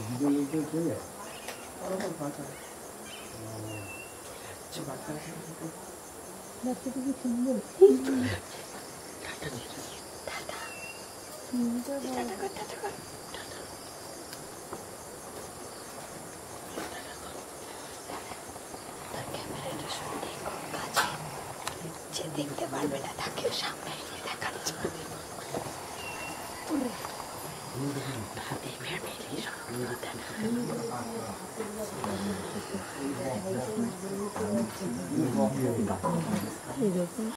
দেখতে পারবে না তাকে সামনে দেখার জন্য いいですね。